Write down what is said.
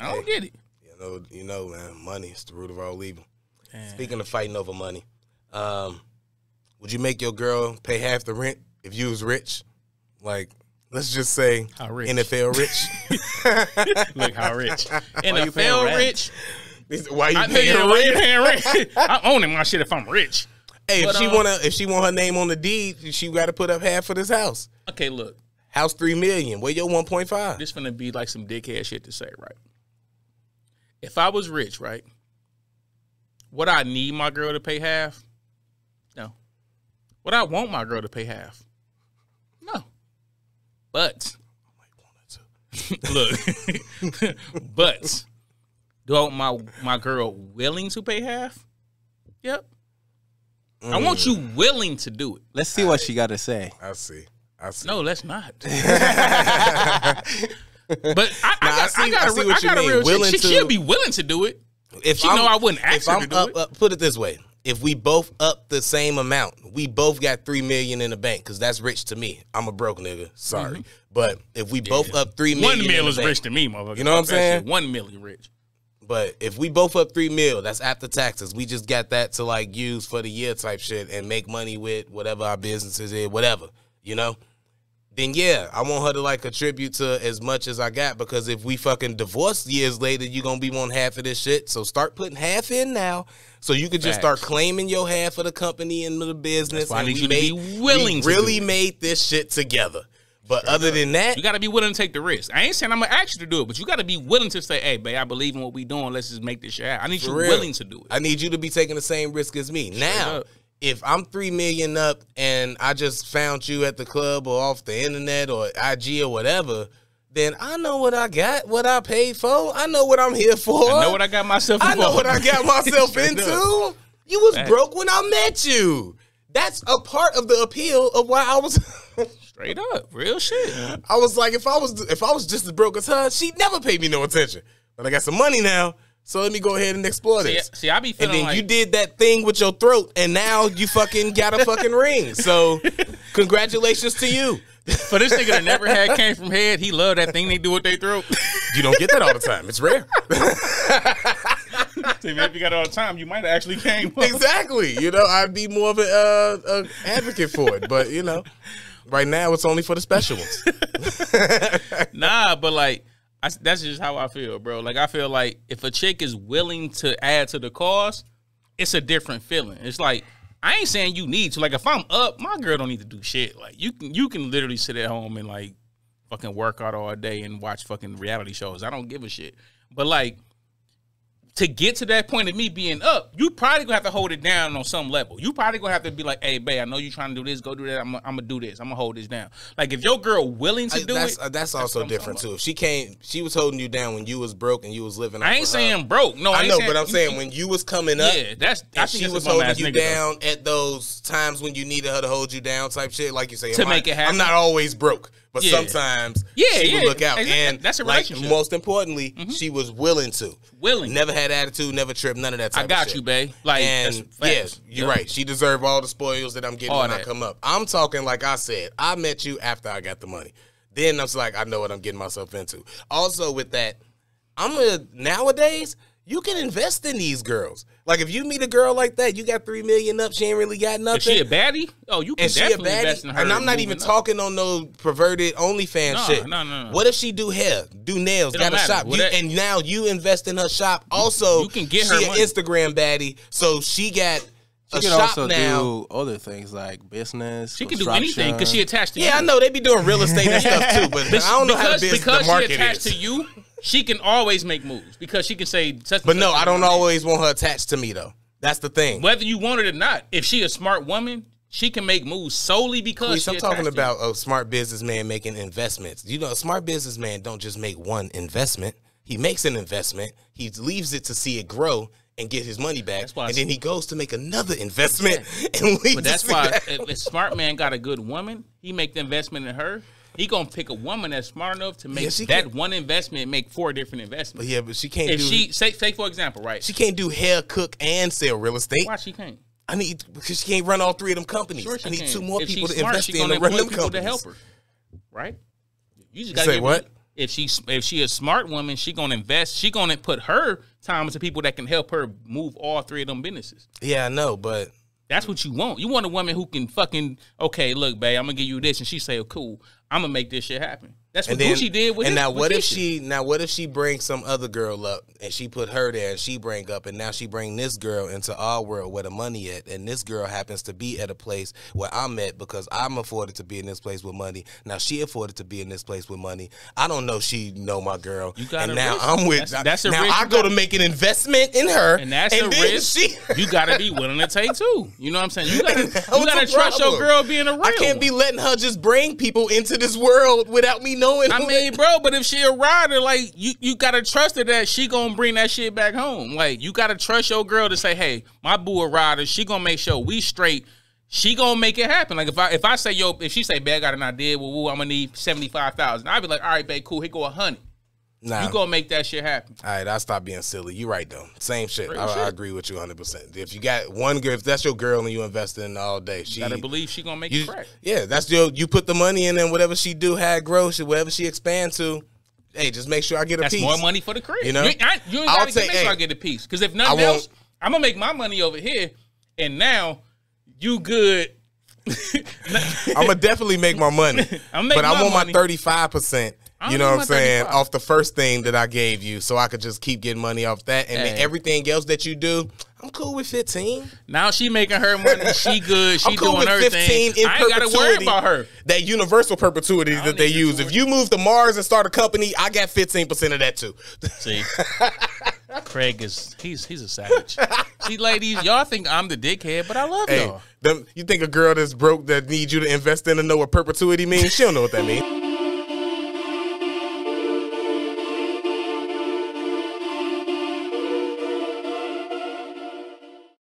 I don't get it. You know, you know, man, money is the root of all evil. Speaking of fighting over money, um, would you make your girl pay half the rent if you was rich? Like, let's just say? NFL rich. Look how rich. NFL rent? rich. Why you paying pay why you rent? paying rent. I'm owning my shit if I'm rich. Hey, if she uh, wanna, if she want her name on the deed, she got to put up half for this house. Okay, look. House three million. Where your one point five? This gonna be like some dickhead shit to say, right? If I was rich, right? Would I need my girl to pay half? No. Would I want my girl to pay half? No. But look, but do I want my my girl willing to pay half? Yep. I want you mm. willing to do it. Let's see what she got to say. I see. I see. No, let's not. but I, I, Nah, I got, see- I got, I a, see what you got a mean. real Willing. She, she'll be willing to do it. if She know I wouldn't ask if her I'm to do up, it. up- put it this way: if we both up the same amount, we both got three million in the bank because that's rich to me. I'm a broke nigga. Sorry, but if we both up three million, Mm-hmm. In mil is bank- rich to me, motherfucker. You know what I'm saying? One million rich. But if we both up three mil, that's after taxes. We just got that to like use for the year type shit and make money with whatever our businesses is, whatever, you know? Then yeah, I want her to like contribute to as much as I got because if we fucking divorce years later, you're gonna be wanting half of this shit. So start putting half in now. So you could just start claiming your half of the company and the business. That's why I and need we you to made, be willing we to really made this shit together. But other than that, You got to be willing to take the risk. I ain't saying I'm gonna ask you to do it, but you got to be willing to say, "Hey, babe, I believe in what we doing. Let's just make this shit happen." I need you real. willing to do it. I need you to be taking the same risk as me. now, up. If I'm three million up and I just found you at the club or off the internet or IG or whatever, then I know what I got, what I paid for. I know what I'm here for. I know what I got myself. I know what I got myself into. You was broke when I met you. That's a part of the appeal of why I was. Straight up, real shit. I was like, if I was if I was just as broke as her, she'd never pay me no attention. But I got some money now, so let me go ahead and explore See, this. see, I be feeling And then like you did that thing with your throat, and now you fucking got a fucking ring. So, congratulations to you. for this nigga that never had came from head. He loved that thing they do with their throat. You don't get that all the time. It's rare. See, if you got it all the time, you might have actually came. exactly. You know, I'd be more of a, uh, a advocate for it, but you know, right now it's only for the special ones. Nah, but like I, that's just how I feel, bro. Like I feel like if a chick is willing to add to the cause, it's a different feeling. It's like I ain't saying you need to. Like if I'm up, my girl don't need to do shit. Like you can you can literally sit at home and like fucking work out all day and watch fucking reality shows. I don't give a shit. But like to get to that point of me being up, you probably gonna have to hold it down on some level. You probably gonna have to be like, "Hey, babe, I know you trying to do this. Go do that. I'm, I'm gonna do this. I'm gonna hold this down." Like if your girl willing to do that's it, uh, that's also what I'm different too. If she came, she was holding you down when you was broke and you was living. I ain't saying her. broke. No, I, I know, saying, but I'm saying when you was coming up, yeah, that's I think she that's was holding you nigga, though. down at those times when you needed her to hold you down, type shit. Like you say, To make not- it happen. I'm not always broke, but Yeah. sometimes Yeah, she yeah, would look out. exactly. And That's a like, most importantly, mm-hmm. she was willing to. Willing. Never had attitude, never tripped, none of that. I got you, babe. Like and yeah, you're right. She deserved all the spoils that I'm getting All when I come up. I'm talking like I said. I met you after I got the money. Then I was like, I know what I'm getting myself into. Also, with that, I'm a nowadays. You can invest in these girls. Like if you meet a girl like that, you got three million up. She ain't really got nothing. If she a baddie, oh, you can and she a definitely invest in her. and I'm not even up. talking on no perverted OnlyFans No, shit. no, no, no. What if she do hair, do nails, It got a matter. shop, you, that- and now you invest in her shop. Also, You can get she her an money. Instagram baddie, so she got a She can shop also now. do other things like business. She can do anything because she attached to you. yeah, I know they be doing real estate and stuff too, but I don't know how because the, business, because the market she attached is. to you, she can always make moves because she can say. But no, I don't always want her attached to me though. That's the thing. Whether you want it or not, if she a smart woman, she can make moves solely because Please, I'm talking about a smart businessman making investments. You know, a smart businessman don't just make one investment. He makes an investment. He leaves it to see it grow and get his money back, That's why and then he goes to make another investment and leaves But that's why that. if a smart man got a good woman, he make the investment in her. He gonna pick a woman that's smart enough to make Yeah, that can- one investment make four different investments. Yeah, but she can't If do. she say say for example, right? she can't do hair, cook, and sell real estate. why she can't? I need because she can't run all three of them companies. Sure, she I need can. two more if people to smart, invest in run them companies. to help her, right? You just gotta say what? Her, if she if she a smart woman, she gonna invest. She gonna put her time into people that can help her move all three of them businesses. Yeah, I know, but That's what you want. You want a woman who can fucking okay, look, babe, I'm gonna give you this, and she say, oh, "Cool, I'm gonna make this shit happen." That's what and then Gucci did with. It. And his- now what if she now what if she brings some other girl up and she put her there and she bring up and now she bring this girl into our world where the money at and this girl happens to be at a place where I'm at because I'm afforded to be in this place with money. Now she afforded to be in this place with money. I don't know she know my girl. You got and a now risk. I'm with That's- that's a now risk I go gotta- make an investment in her and that's a risk She, you gotta be willing to take too. You know what I'm saying? You gotta you gotta the trust your girl being a real. I can't be letting her just bring people into this world without me knowing. I who mean, bro, but if she a rider, like you, you gotta trust her that she gonna bring that shit back home. Like you gotta trust your girl to say, "Hey, my boo a rider. She gonna make sure we straight. She gonna make it happen." Like if I if I say yo, if she say, "Babe, I got an idea. Well, woo, I'm gonna need seventy five thousand. I'd be like, "All right, babe, cool. Here go a hundred. Nah. You gonna make that shit happen." All right, I'll stop being silly. You're right though. Same shit. I, shit. I agree with you 100. percent If you got one girl, if that's your girl and you invest in all day, she Gotta believe she gonna make you, it crack. yeah, that's your. You put the money in, and whatever she do, had growth, whatever she expand to, hey, just make sure I get a That's piece. more money for the crib. You know? you, I, you ain't I'll gotta take- make sure I get a piece. Because if nothing else, I'm gonna make my money over here, and now you good. I'm gonna definitely make my money, but I my want money. my 35 percent. You know what I'm saying? 35. Off the first thing that I gave you, so I could just keep getting money off that, and then everything else that you do, I'm cool with 15. Now she making her money. She good. She cool doing her 15 thing. in I ain't gotta worry about her. That universal perpetuity that they use. If you move to Mars and start a company, I got 15% of that too. See, Craig is he's he's a savage. See, ladies, y'all think I'm the dickhead, but I love hey, y'all. them, you think a girl that's broke that needs you to invest in and know what perpetuity means? She don't know what that means.